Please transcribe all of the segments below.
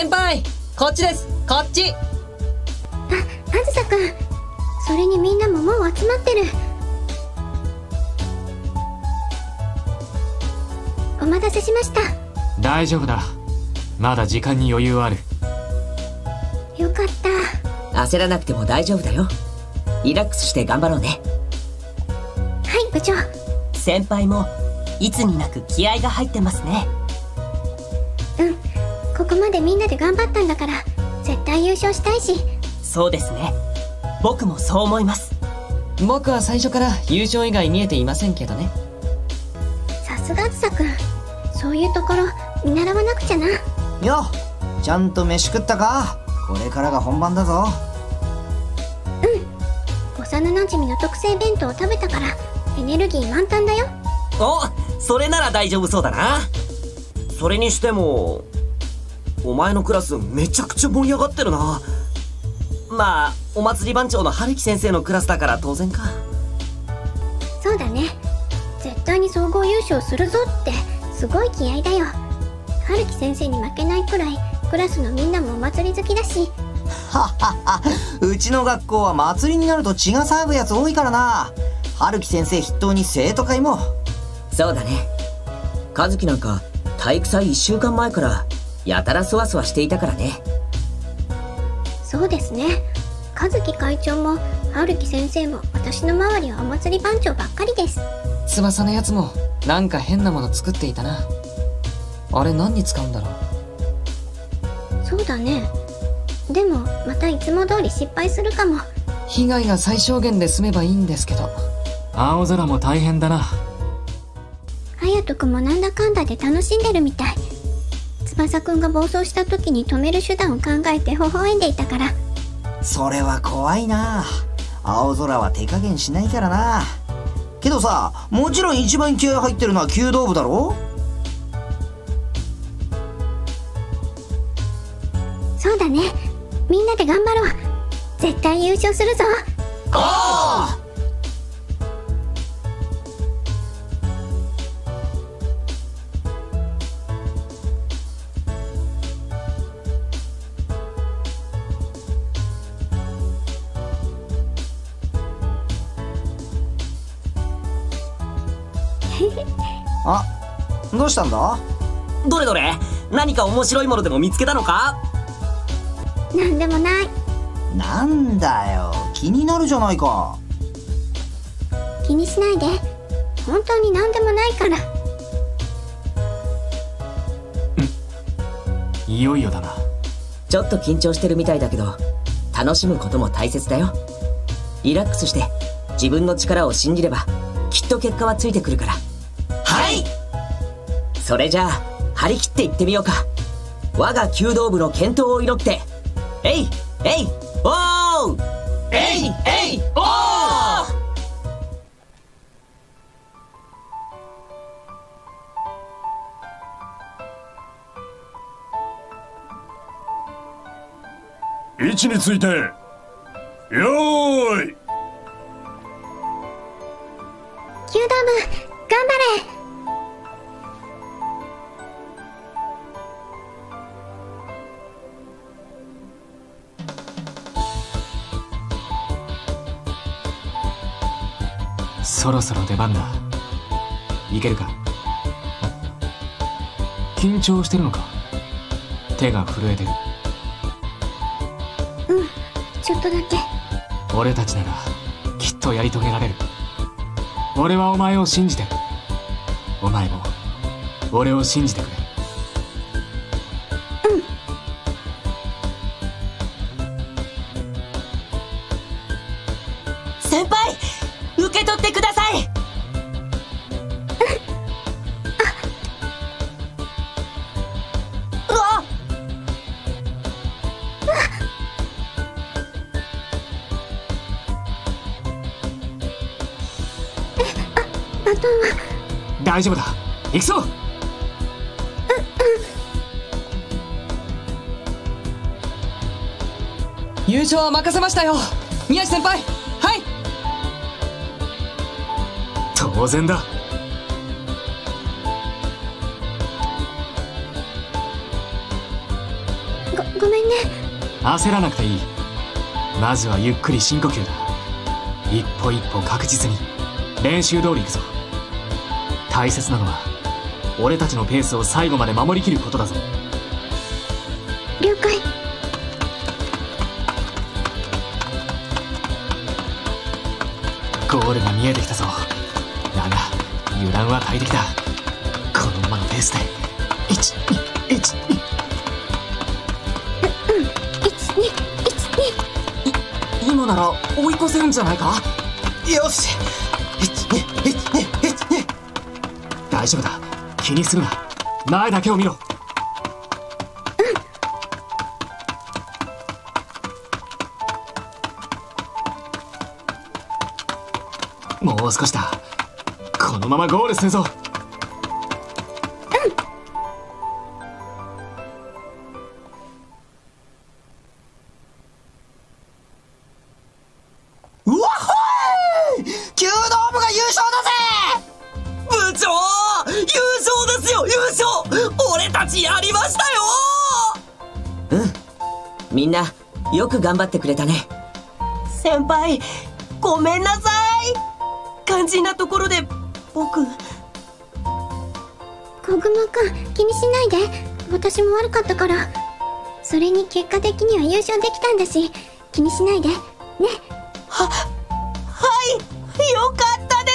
先輩こっちです。こっち。ああずさくん。それにみんなももう集まってる。お待たせしました。大丈夫だ。まだ時間に余裕ある。よかった。焦らなくても大丈夫だよ。リラックスして頑張ろうね。はい部長。先輩もいつになく気合が入ってますね。うんここまでみんなで頑張ったんだから絶対優勝したいし。そうですね。僕もそう思います。僕は最初から優勝以外見えていませんけどね。さすがあずさくん。そういうところ見習わなくちゃな。よちゃんと飯食ったか？これからが本番だぞ。幼なじみの特製弁当を食べたからエネルギー満タンだよ。おそれなら大丈夫そうだな。それにしてもお前のクラスめちゃくちゃ盛り上がってるな。まあお祭り番長の春樹先生のクラスだから当然か。そうだね。絶対に総合優勝するぞってすごい気合だよ。春樹先生に負けないくらいクラスのみんなもお祭り好きだし。うちの学校は祭りになると血が騒ぐやつ多いからな。春樹先生筆頭に生徒会も。そうだね。和樹なんか体育祭1週間前からやたらそわそわしていたからね。そうですね。和樹会長も春樹先生も私の周りはお祭り番長ばっかりです。翼のやつもなんか変なもの作っていたな。あれ何に使うんだろう。そうだね。でもまたいつも通り失敗するかも。被害が最小限で済めばいいんですけど。青空も大変だな。隼人君もなんだかんだで楽しんでるみたい翼くんが暴走した時に止める手段を考えて微笑んでいたから。それは怖いな。青空は手加減しないからな。けどさもちろん一番気合入ってるのは弓道部だろ？そうだね。みんなで頑張ろう。絶対優勝するぞ。あうしたんだ？どれどれ？何か面白いものでも見つけたのか？なんでもない。なんだよ。気になるじゃないか。気にしないで。本当になんでもないから。いよいよだな。ちょっと緊張してるみたいだけど楽しむことも大切だよ。リラックスして自分の力を信じればきっと結果はついてくるから。はいそれじゃあ張り切っていってみようか。我が弓道部の健闘を祈って。えいえいおー!えいえいおー!位置についてよーい。弓道部頑張れそろそろ出番だ。いけるか？緊張してるのか？手が震えてる。うんちょっとだけ。俺たちならきっとやり遂げられる。俺はお前を信じてる。お前も俺を信じてくれ大丈夫だ。行くぞ。優勝は任せましたよ。宮地先輩。はい。当然だ。ごごめんね。焦らなくていい。まずはゆっくり深呼吸だ。一歩一歩確実に。練習通り行くぞ。大切なのは俺たちのペースを最後まで守りきることだぞ。了解。ゴールが見えてきたぞ。だが油断は大敵だ。このままのペースで121今なら追い越せるんじゃないか？よし大丈夫だ。気にするな。前だけを見ろ。もう少しだ。このままゴールするぞ。ちやりましたよ！みんなよく頑張ってくれたね。先輩ごめんなさい！肝心なところで僕。小熊くん気にしないで。私も悪かったから。それに結果的には優勝できたんだし。気にしないで。ね。はいよかったで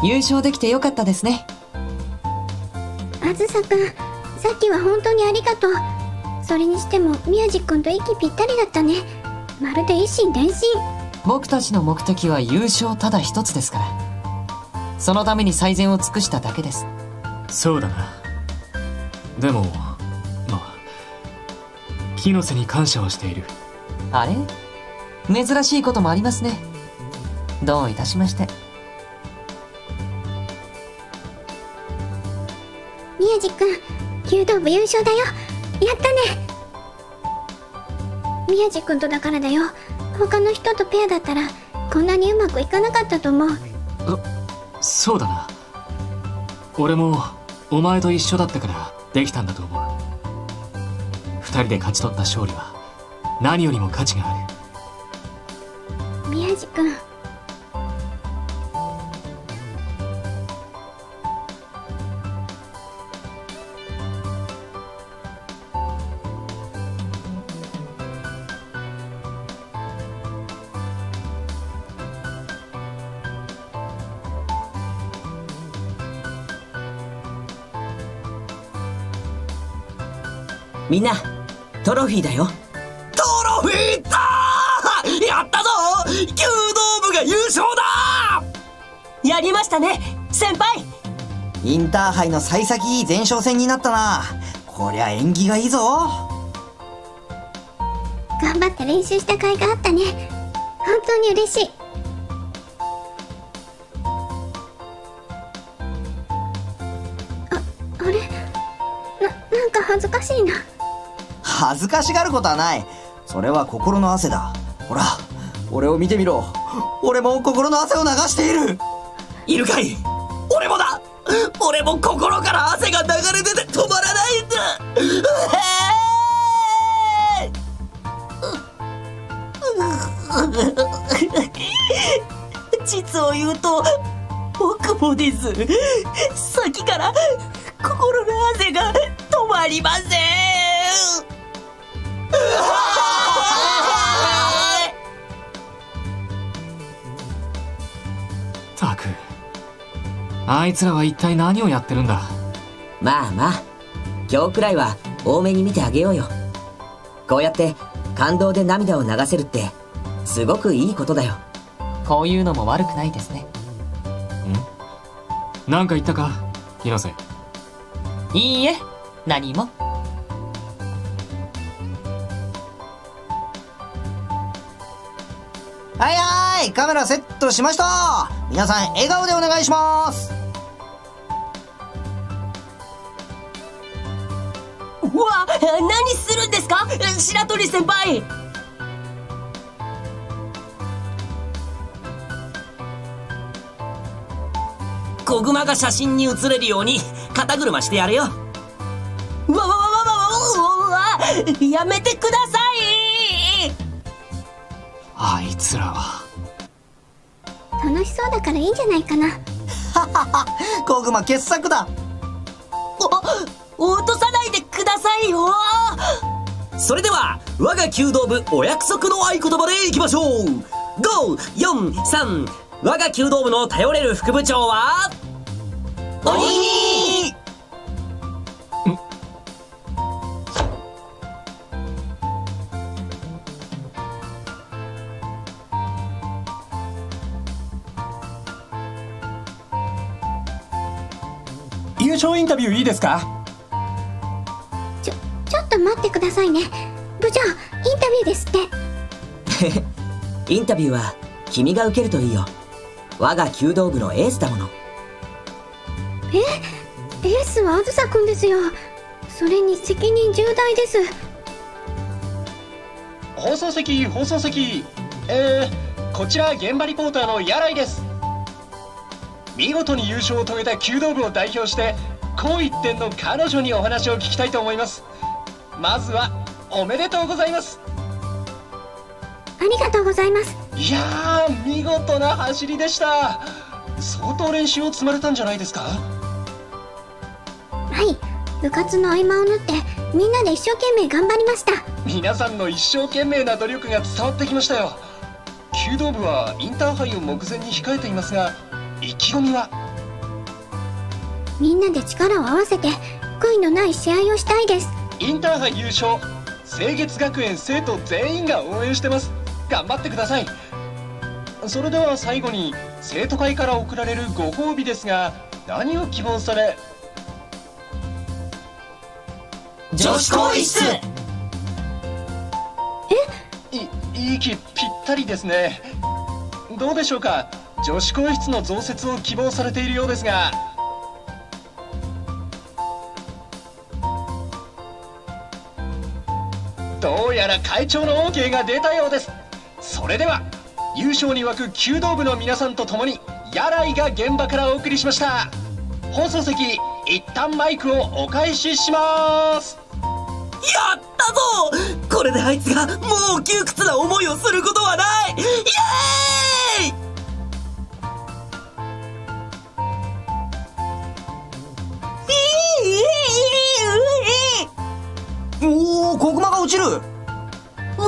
す！優勝できてよかったですねあずさくんさっきは本当にありがとう。それにしても宮地くんと息ぴったりだったね。まるで一心伝心。僕たちの目的は優勝ただ一つですから。そのために最善を尽くしただけです。そうだな。でもまあ木の瀬に感謝はしている。あれ？珍しいこともありますね。どういたしまして宮地くん弓道部優勝だよ。やったね。宮地くんとだからだよ。他の人とペアだったらこんなにうまくいかなかったと思う。そうだな。俺もお前と一緒だったからできたんだと思う。二人で勝ち取った勝利は何よりも価値がある。宮地くみんなトロフィーだよ。トロフィーだ!ーやったぞ!弓道部が優勝だ!やりましたね先輩。インターハイの幸先いい前哨戦になったな。こりゃ縁起がいいぞ。頑張って練習した甲斐があったね。本当に嬉しい。ああれ？ななんか恥ずかしいな恥ずかしがることはない。それは心の汗だ。ほら俺を見てみろ。俺も心の汗を流している。いるかい俺もだ。俺も心から汗が流れ出て止まらないんだ。うへー。実を言うと僕もですさっきから心の汗が止まりません。あいつらは一体何をやってるんだ？まあまあ今日くらいは多めに見てあげようよ。こうやって感動で涙を流せるってすごくいいことだよ。こういうのも悪くないですね。何か言ったか？広瀬。いいえ何も。はいはいカメラセットしました。皆さん笑顔でお願いしますうわ何するんですか？白鳥先輩。子熊が写真に写れるように肩車してやれよ。わわわわわわやめてください。あいつらは。楽しそうだからいいんじゃないかな。コグマ傑作だ。お落とさいよ。それでは我が弓道部お約束の合言葉でいきましょう。543我が弓道部の頼れる副部長は鬼。優勝インタビューいいですか？さいね。部長インタビューですって。インタビューは君が受けるといいよ。我が弓道部のエースだもの。え？エースはあずさくんですよ。それに責任重大です。放送席放送席。えー、こちら現場リポーターの柳井です。見事に優勝を遂げた弓道部を代表して高一点の彼女にお話を聞きたいと思いますまずはおめでとうございます。ありがとうございます。いやー見事な走りでした。相当練習を積まれたんじゃないですか？はい。部活の合間を縫ってみんなで一生懸命頑張りました。皆さんの一生懸命な努力が伝わってきましたよ。弓道部はインターハイを目前に控えていますが意気込みは？みんなで力を合わせて悔いのない試合をしたいですインターハイ優勝清月学園生徒全員が応援してます。頑張ってください。それでは最後に生徒会から贈られるご褒美ですが何を希望され？女子更衣室。い息ぴったりですね。どうでしょうか？女子更衣室の増設を希望されているようですがやら会長の OK が出たようです。それでは優勝に沸く弓道部の皆さんと共に柳井が現場からお送りしました。放送席一旦マイクをお返しします。やったぞ！これであいつがもう窮屈な思いをすることはない！イエーイ！おおコグマが落ちる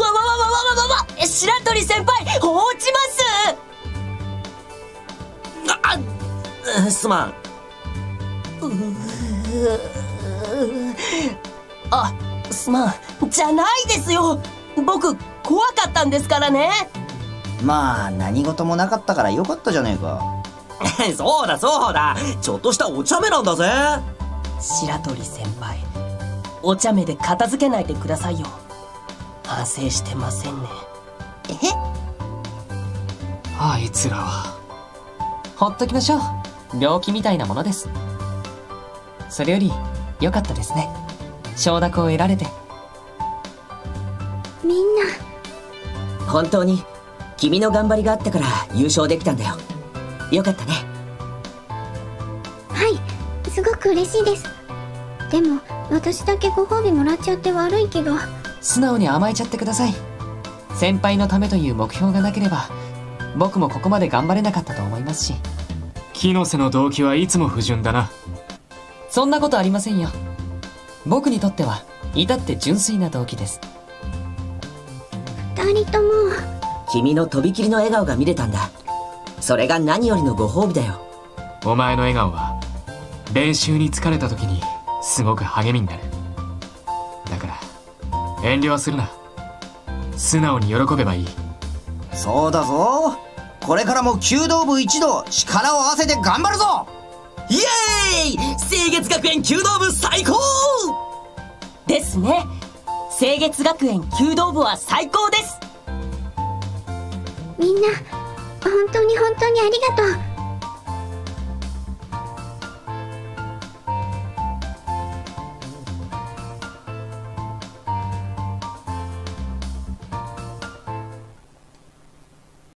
わわわわわわわわ白鳥先輩落ちますああすまんあすまんじゃないですよ僕怖かったんですからねまあ何事もなかったからよかったじゃねえかそうだそうだちょっとしたお茶目なんだぜ白鳥先輩お茶目で片付けないでくださいよ反省してませんね。え？あいつらは。ほっときましょう。病気みたいなものです。それより良かったですね。承諾を得られて。みんな。本当に君の頑張りがあったから優勝できたんだよ。よかったね。はい。すごく嬉しいです。でも私だけご褒美もらっちゃって悪い気が素直に甘えちゃってください。先輩のためという目標がなければ僕もここまで頑張れなかったと思いますし。木の瀬の動機はいつも不純だな。そんなことありませんよ。僕にとっては至って純粋な動機です。二人とも。君のとびきりの笑顔が見れたんだ。それが何よりのご褒美だよ。お前の笑顔は練習に疲れた時にすごく励みになる遠慮はするな。素直に喜べばいい。そうだぞ。これからも弓道部一同力を合わせて頑張るぞ。イエーイ！清月学園弓道部最高！ですね。清月学園弓道部は最高です。みんな本当に本当にありがとう